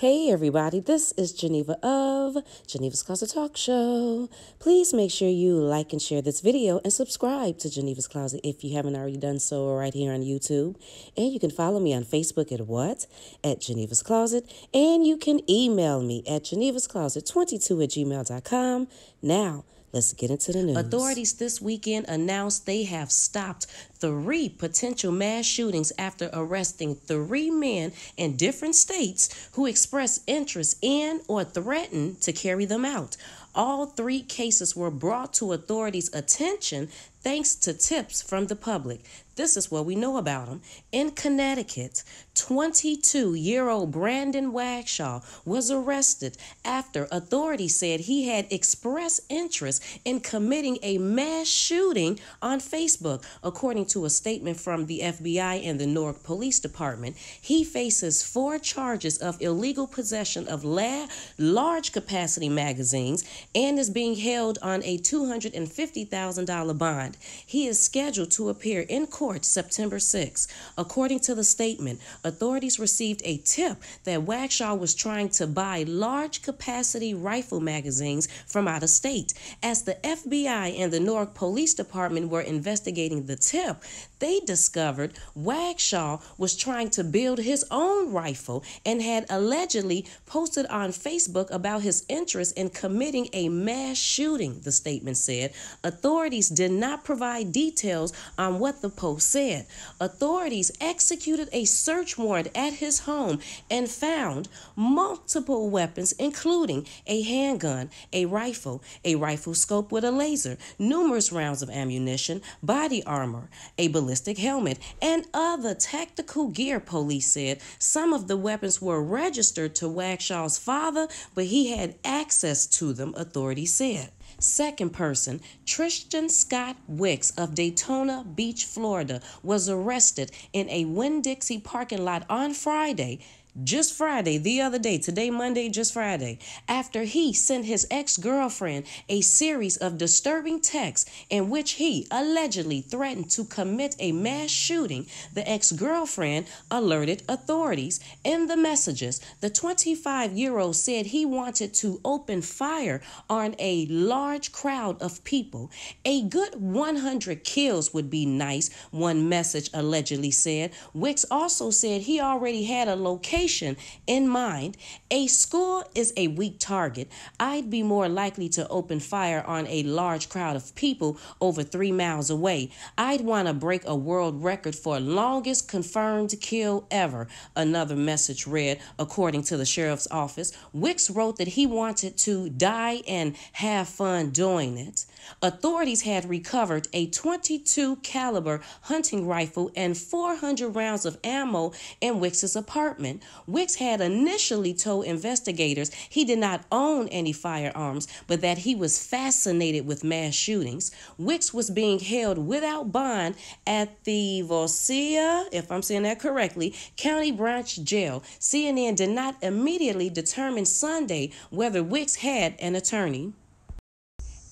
Hey everybody, this is Geneva of Geneva's Closett Talk Show. Please make sure you like and share this video and subscribe to Geneva's Closett if you haven't already done so right here on YouTube. And you can follow me on Facebook at what? At Geneva's Closett. And you can email me at Geneva's Closett 22 at gmail.com. Now, Let's get into the news. Authorities this weekend announced they have stopped three potential mass shootings after arresting three men in different states who expressed interest in or threatened to carry them out. All three cases were brought to authorities' attention thanks to tips from the public. This is what we know about him. In Connecticut, 22 year old Brandon Wagshol was arrested after authorities said he had expressed interest in committing a mass shooting on Facebook. According to a statement from the FBI and the Norwalk Police Department, he faces four charges of illegal possession of la- large capacity magazines and is being held on a $250,000 bond. He is scheduled to appear in court September 6. According to the statement, authorities received a tip that Wagshol was trying to buy large capacity rifle magazines from out of state. As the FBI and the Norwalk Police Department were investigating the tip, they discovered Wagshol was trying to build his own rifle and had allegedly posted on Facebook about his interest in committing a mass shooting, the statement said. Authorities did not provide details on what the post said. Authorities executed a search warrant at his home and found multiple weapons, including a handgun, a rifle, a rifle scope with a laser, numerous rounds of ammunition, body armor, a ballistic helmet, and other tactical gear, police said. Some of the weapons were registered to Wagshol's father, but he had access to them, authorities said. Second person, Tristan Scott Wicks of Daytona Beach, Florida, was arrested in a Winn Dixie parking lot on Friday just Friday, the other day, today, Monday, just Friday, after he sent his ex girlfriend a series of disturbing texts in which he allegedly threatened to commit a mass shooting, the ex girlfriend alerted authorities. In the messages, the 25 year old said he wanted to open fire on a large crowd of people. A good 100 kills would be nice, one message allegedly said. Wicks also said he already had a location in mind, a school is a weak target. I'd be more likely to open fire on a large crowd of people over three miles away. I'd want to break a world record for longest confirmed kill ever. Another message read, according to the sheriff's office. Wicks wrote that he wanted to die and have fun doing it. Authorities had recovered a 22 caliber hunting rifle and 400 rounds of ammo in Wicks's apartment. Wicks had initially told investigators he did not own any firearms, but that he was fascinated with mass shootings. Wicks was being held without bond at the Wasilla, if I'm saying that correctly, County Branch Jail. CNN did not immediately determine Sunday whether Wicks had an attorney.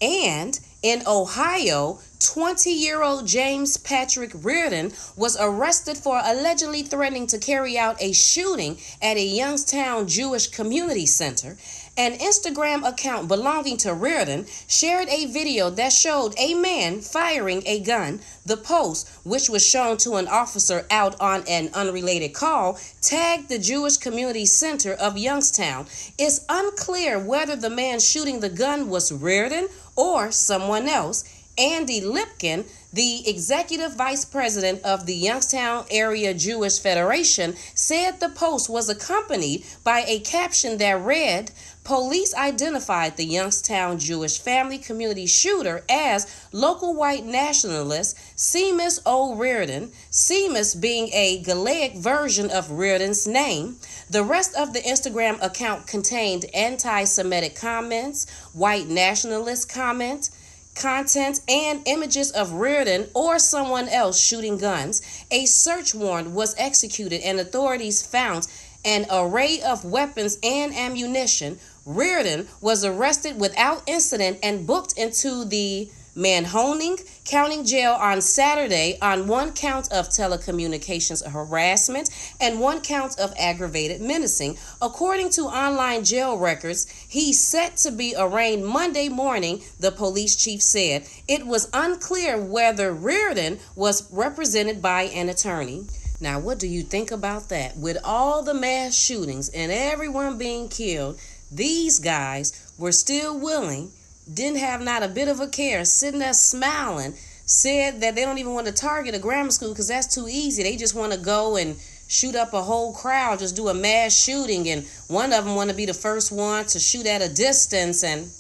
And in Ohio, 20 year old James Patrick Reardon was arrested for allegedly threatening to carry out a shooting at a Youngstown Jewish Community Center. An Instagram account belonging to Reardon shared a video that showed a man firing a gun. The post, which was shown to an officer out on an unrelated call, tagged the Jewish Community Center of Youngstown. It's unclear whether the man shooting the gun was Reardon or someone else. Andy Lipkin, the executive vice president of the Youngstown Area Jewish Federation, said the post was accompanied by a caption that read, Police identified the Youngstown Jewish family community shooter as local white nationalist Seamus O. Reardon, Seamus being a Gaelic version of Reardon's name. The rest of the Instagram account contained anti Semitic comments, white nationalist comments, content, and images of Reardon or someone else shooting guns. A search warrant was executed, and authorities found an array of weapons and ammunition. Reardon was arrested without incident and booked into the Mahoning County Jail on Saturday on one count of telecommunications harassment and one count of aggravated menacing. According to online jail records, he's set to be arraigned Monday morning, the police chief said. It was unclear whether Reardon was represented by an attorney. Now, what do you think about that? With all the mass shootings and everyone being killed, these guys were still willing didn't have not a bit of a care, sitting there smiling, said that they don't even want to target a grammar school because that's too easy. They just want to go and shoot up a whole crowd, just do a mass shooting, and one of them want to be the first one to shoot at a distance. And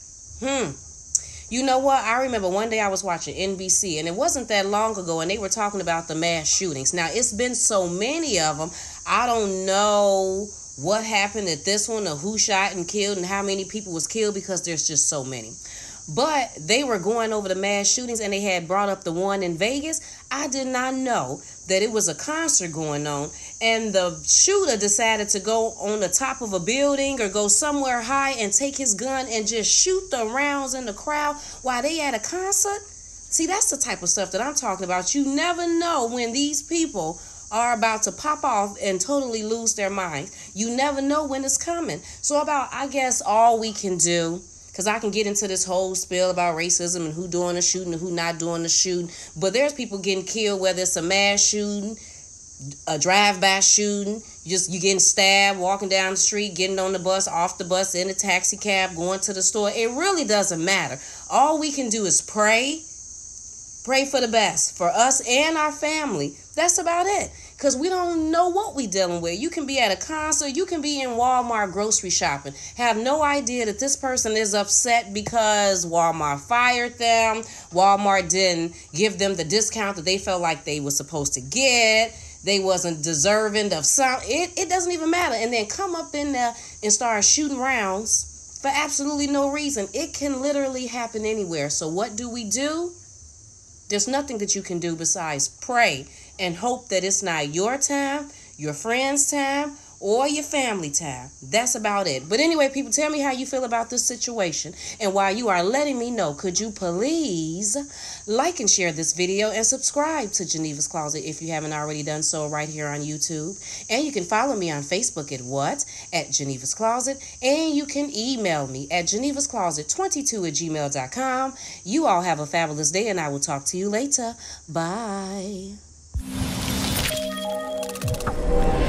hmm, you know what? I remember one day I was watching NBC, and it wasn't that long ago, and they were talking about the mass shootings. Now it's been so many of them. I don't know what happened at this one or who shot and killed and how many people was killed because there's just so many. But they were going over the mass shootings and they had brought up the one in Vegas. I did not know that it was a concert going on and the shooter decided to go on the top of a building or go somewhere high and take his gun and just shoot the rounds in the crowd while they at a concert. See, that's the type of stuff that I'm talking about. You never know when these people are about to pop off and totally lose their mind. You never know when it's coming. So about I guess all we can do because I can get into this whole spill about racism and who doing the shooting and who not doing the shooting. But there's people getting killed, whether it's a mass shooting, a drive-by shooting, just you getting stabbed, walking down the street, getting on the bus, off the bus, in a taxi cab, going to the store. It really doesn't matter. All we can do is pray, pray for the best for us and our family. That's about it because we don't know what we're dealing with. You can be at a concert, you can be in Walmart grocery shopping, have no idea that this person is upset because Walmart fired them, Walmart didn't give them the discount that they felt like they were supposed to get. They wasn't deserving of some. It, it doesn't even matter. And then come up in there and start shooting rounds for absolutely no reason. It can literally happen anywhere. So what do we do? There's nothing that you can do besides pray and hope that it's not your time, your friend's time, or your family time. That's about it. But anyway, people, tell me how you feel about this situation. And while you are letting me know, could you please like and share this video and subscribe to Geneva's Closett if you haven't already done so right here on YouTube. And you can follow me on Facebook at what? At Geneva's Closett. And you can email me at Geneva's Closett 22 at gmail.com. You all have a fabulous day, and I will talk to you later. Bye. Thank you.